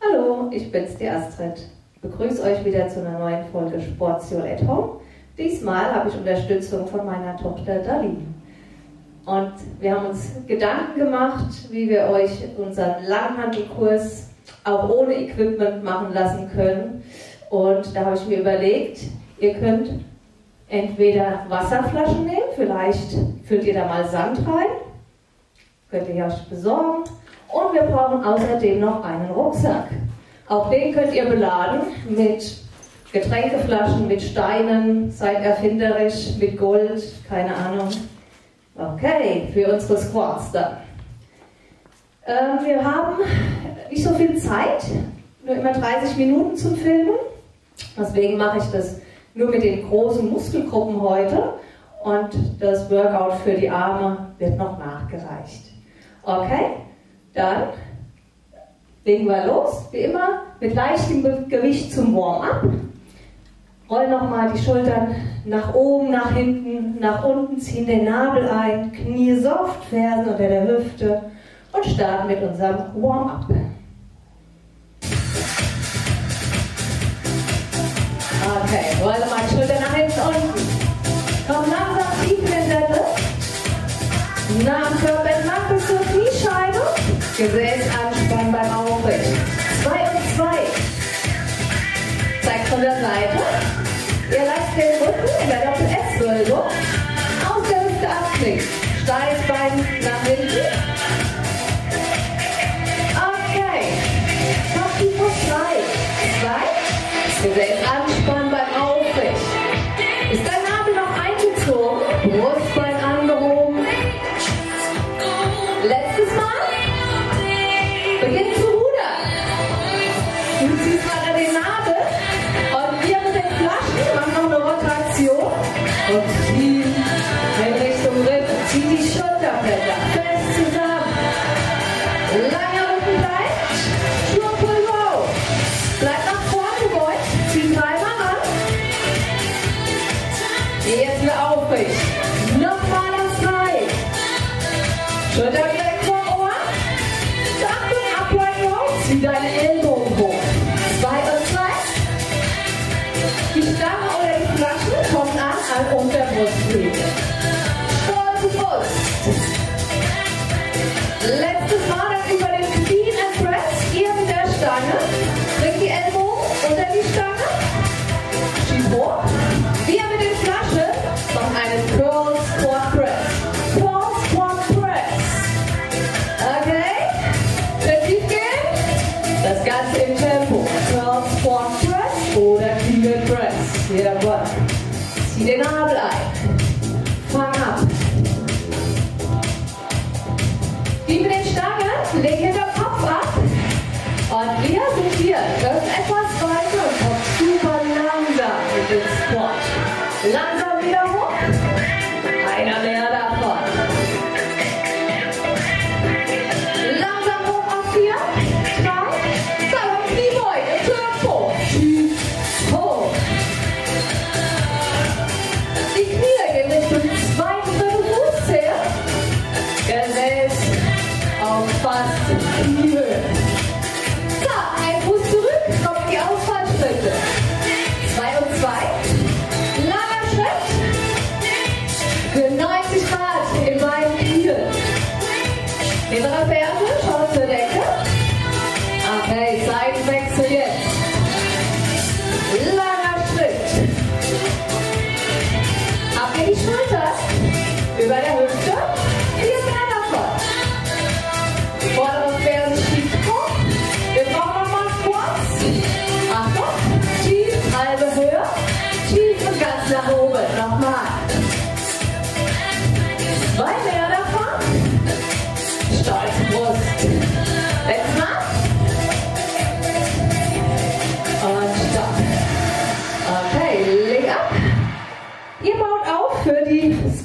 Hallo, ich bin's, die Astrid. Ich begrüße euch wieder zu einer neuen Folge Sportio at Home. Diesmal habe ich Unterstützung von meiner Tochter Darlene. Und wir haben uns Gedanken gemacht, wie wir euch unseren Langhandelkurs auch ohne Equipment machen lassen können. Und da habe ich mir überlegt, ihr könnt entweder Wasserflaschen nehmen, vielleicht füllt ihr da mal Sand rein, könnt ihr euch besorgen. Und wir brauchen außerdem noch einen Rucksack. Auch den könnt ihr beladen mit Getränkeflaschen, mit Steinen, seid erfinderisch, mit Gold, keine Ahnung. Okay, für unsere Squats dann. Ähm, wir haben nicht so viel Zeit, nur immer 30 Minuten zum Filmen. Deswegen mache ich das nur mit den großen Muskelgruppen heute und das Workout für die Arme wird noch nachgereicht. Okay, dann legen wir los, wie immer, mit leichtem Gewicht zum Warm-up. Roll nochmal die Schultern nach oben, nach hinten, nach unten, ziehen den Nabel ein, Knie soft, Fersen unter der Hüfte und starten mit unserem Warm-up. Okay, rolle mal die Schultern nach hinten unten. Komm langsam tief in den entlang bis zur Kniescheibe. Gesäß anspannen beim Aufrichten. Zwei und zwei. Zeigt von der Seite. Ihr lasst den Rücken in der Doppel-S-Wölbung aus der Hüfte abknicken. Steißbein nach hinten. Okay. Noch die vor drei. Zwei. Gesäß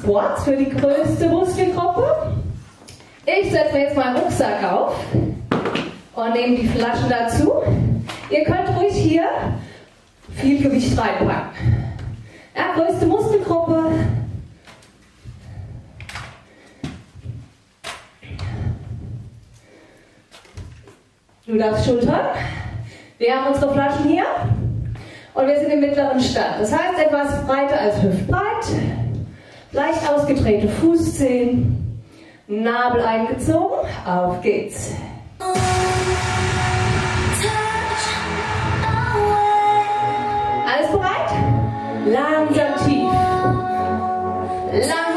Squats für die größte Muskelgruppe. Ich setze mir jetzt meinen Rucksack auf und nehme die Flaschen dazu. Ihr könnt ruhig hier viel Gewicht reinpacken. Ja, größte Muskelgruppe. Du darfst schultern. Wir haben unsere Flaschen hier und wir sind im mittleren Stand. Das heißt etwas breiter als hüftbreit. Leicht ausgedrehte Fußzehen, Nabel eingezogen, auf geht's. Alles bereit? Langsam tief. Langsam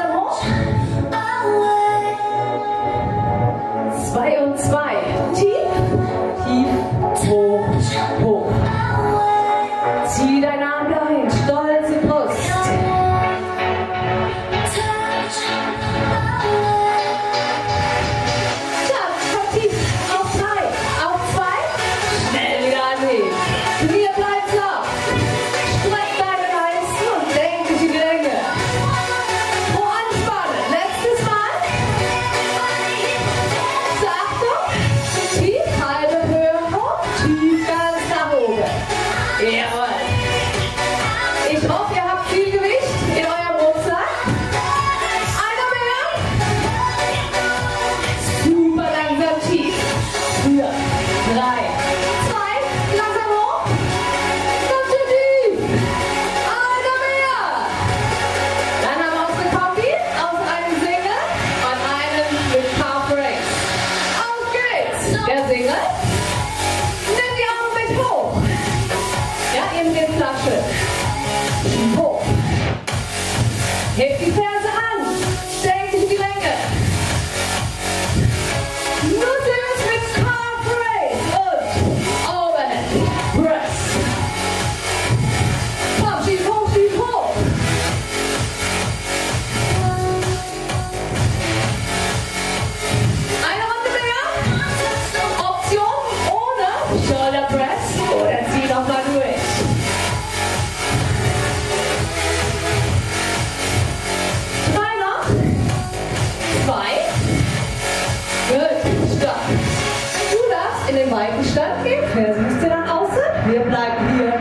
bleiben hier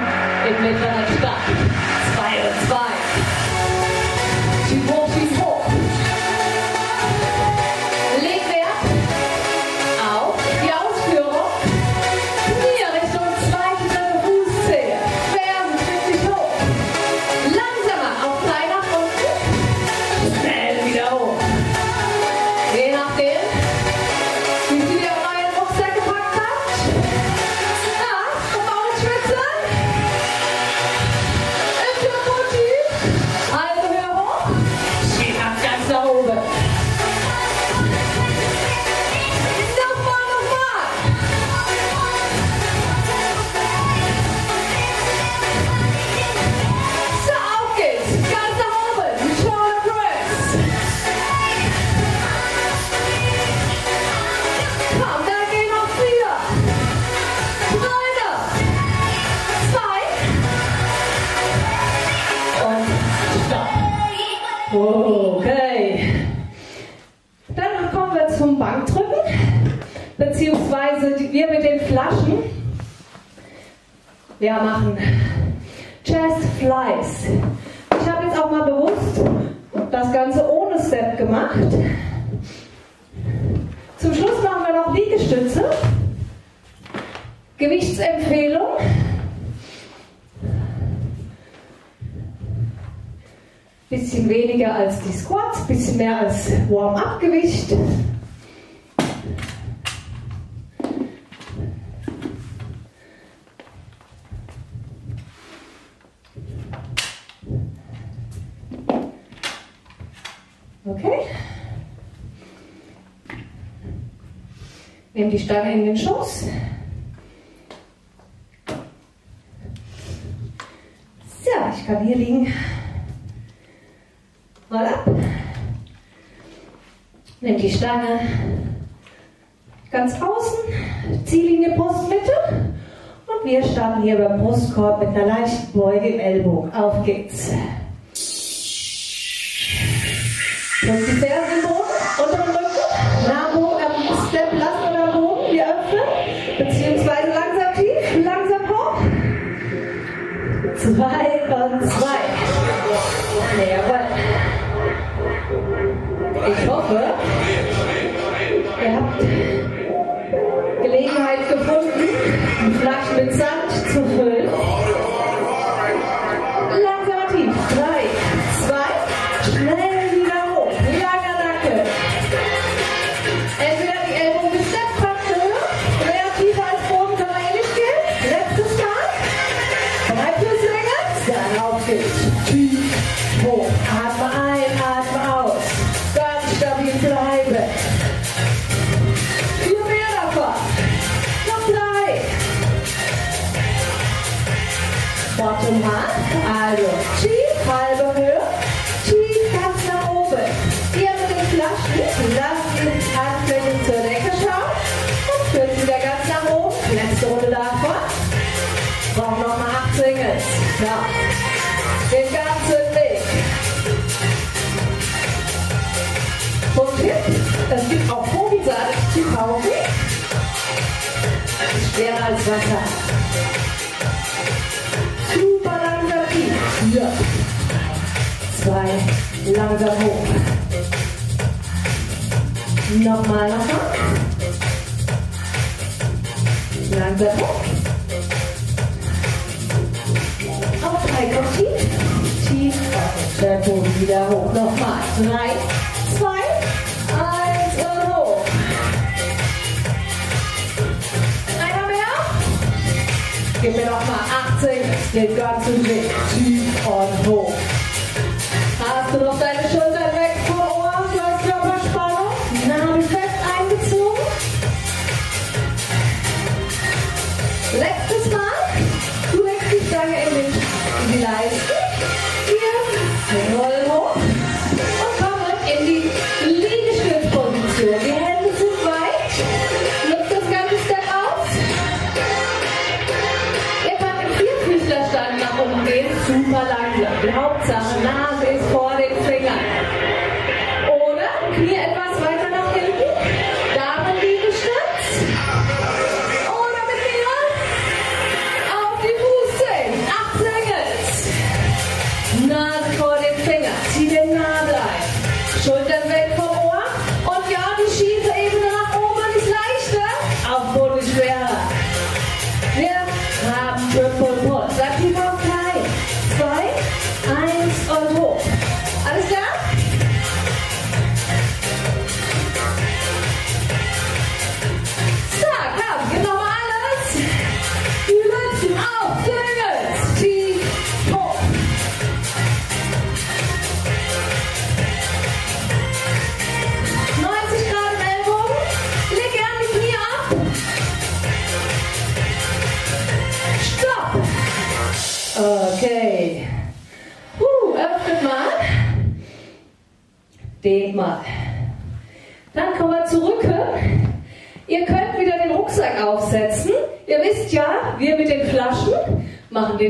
in Mittlerer wir machen. Chest Flies. Ich habe jetzt auch mal bewusst das Ganze ohne Step gemacht. Zum Schluss machen wir noch Liegestütze. Gewichtsempfehlung. Bisschen weniger als die Squats, bisschen mehr als Warm-up-Gewicht. Okay? Nehmt die Stange in den Schoß. So, ich kann hier liegen. Mal ab. Nehmt die Stange ganz außen, zieh in die Brustmitte und wir starten hier beim Brustkorb mit einer leichten Beuge im Ellbogen. Auf geht's. Jetzt die Ferse im Boden, unteren Rücken, Nabo am ähm, Step lassen oder Boden, wir öffnen, beziehungsweise langsam tief, langsam hoch. Zwei von zwei. Jawohl. Ich hoffe, ihr habt Gelegenheit gefunden, ein Flasch mit Sand zu mehr als Wasser. Super langsam tief. Vier. Zwei. Langsam hoch. Nochmal nach vorne. Langsam hoch. Auf drei, komm tief. Tief. Der Boden wieder hoch. Nochmal. Drei. Gib mir noch mal 80, den ganzen Weg tief und hoch. Hast du noch deine Schulter?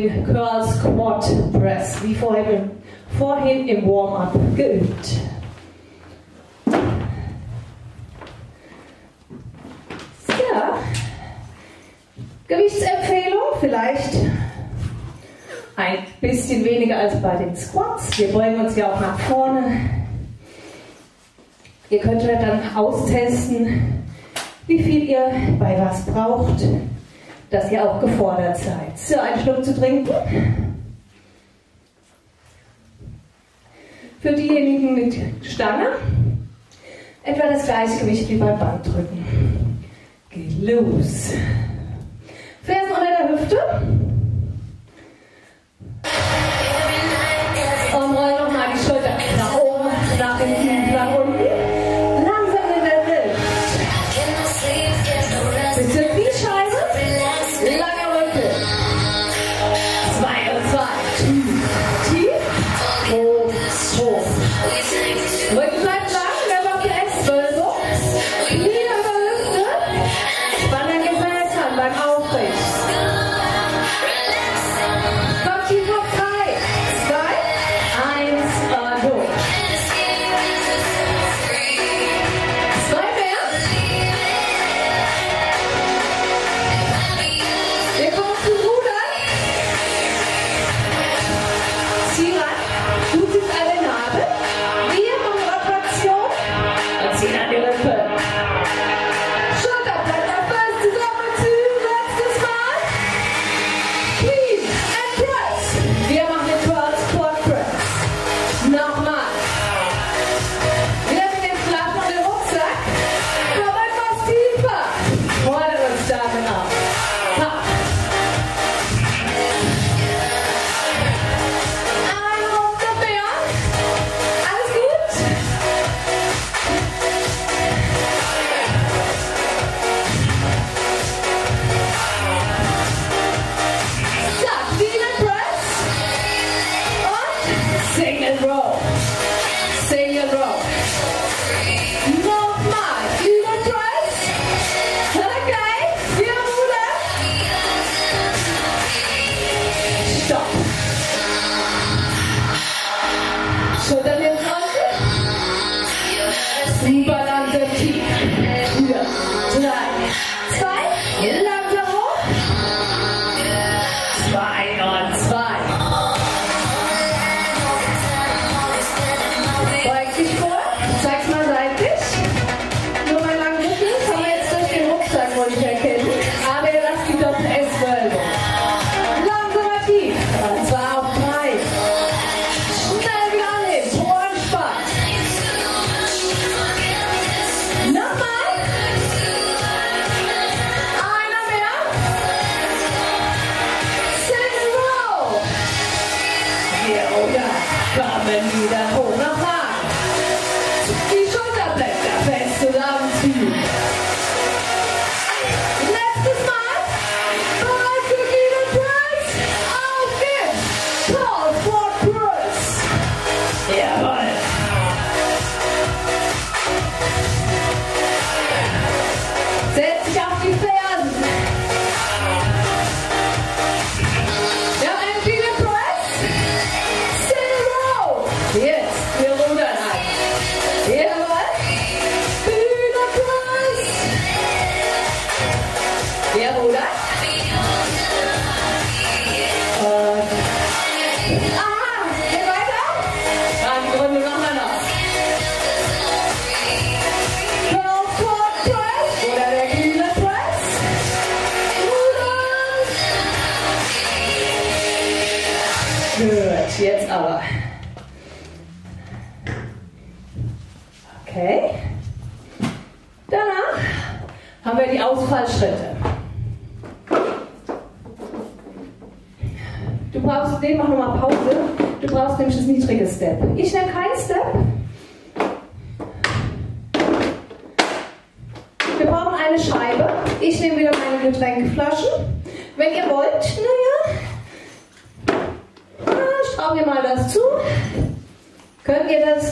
den Curl Squat Press, wie vorhin im, vorhin im Warm-up geübt. So, Gewichtsempfehlung vielleicht ein bisschen weniger als bei den Squats. Wir beugen uns ja auch nach vorne. Ihr könnt dann austesten, wie viel ihr bei was braucht dass ihr auch gefordert seid. So, einen Schluck zu trinken. Für diejenigen mit Stange etwa das Gleichgewicht wie beim Bankdrücken. Geht los. Fersen unter der Hüfte.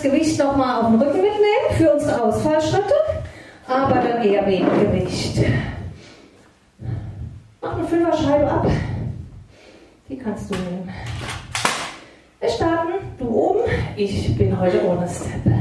Gewicht nochmal auf den Rücken mitnehmen für unsere Ausfallschritte? aber dann eher wenig Gewicht. Mach eine Fünfer-Scheibe ab. Die kannst du nehmen. Wir starten, du oben, ich bin heute ohne Step.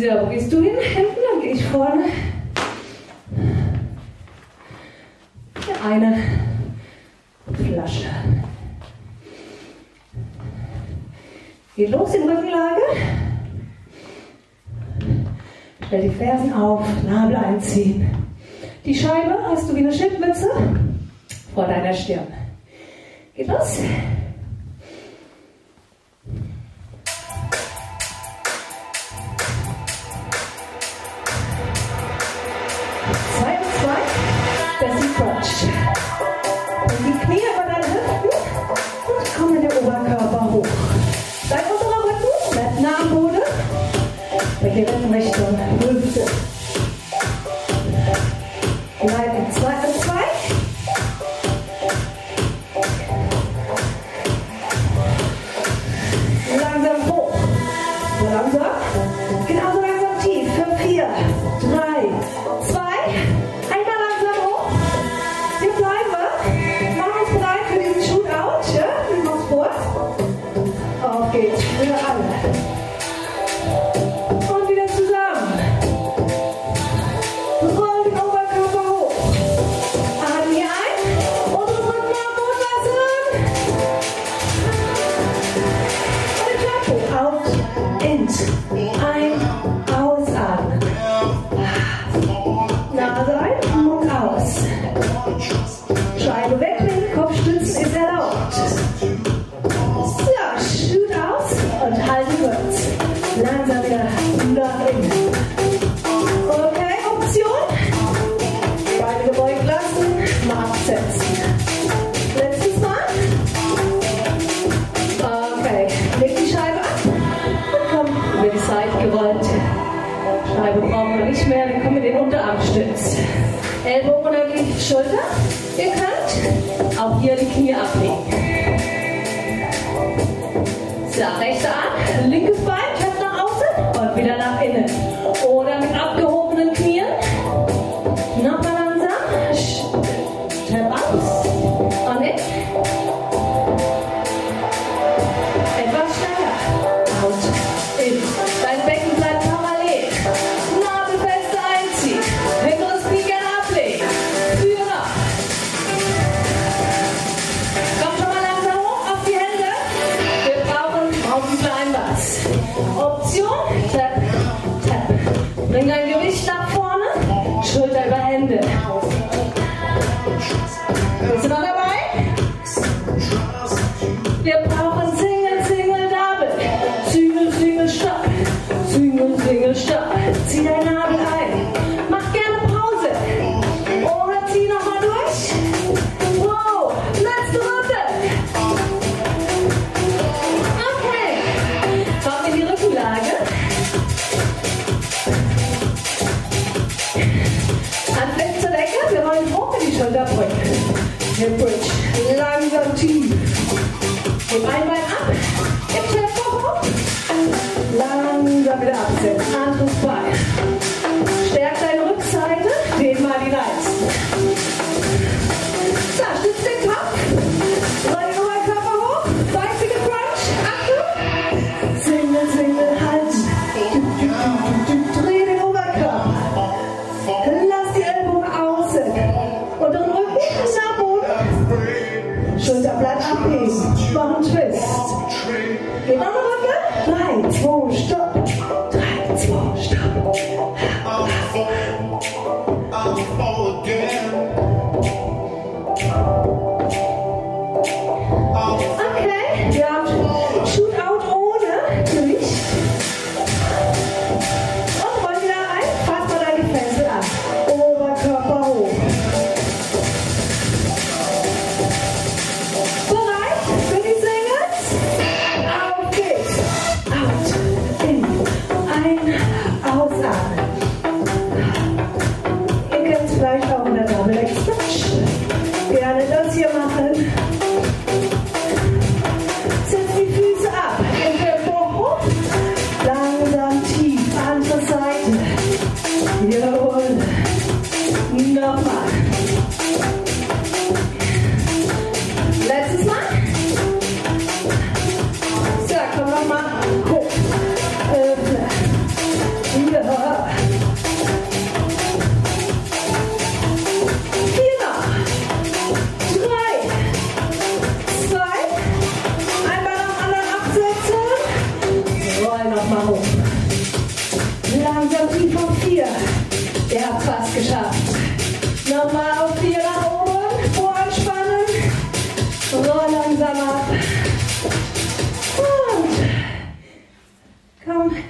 So, wo gehst du hin hinten, dann gehe ich vorne. Hier Eine Flasche. Geht los in Rückenlage. Stell die Fersen auf, Nabel einziehen. Die Scheibe hast du wie eine Schildmütze vor deiner Stirn. Geht los. If I 自然的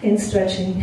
in stretching.